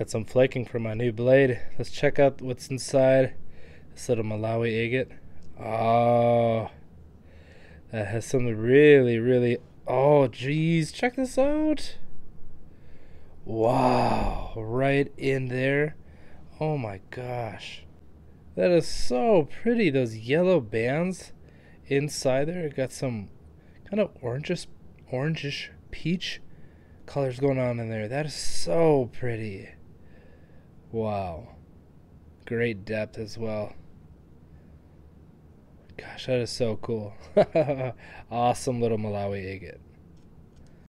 Got some flaking for my new blade. Let's check out what's inside this little Malawi agate. Oh, that has some really, really. Oh, geez, check this out. Wow, right in there. Oh my gosh. That is so pretty. Those yellow bands inside there. Got some kind of orangish, orangish peach colors going on in there. That is so pretty. Wow. Great depth as well. Gosh, that is so cool. awesome little Malawi agate.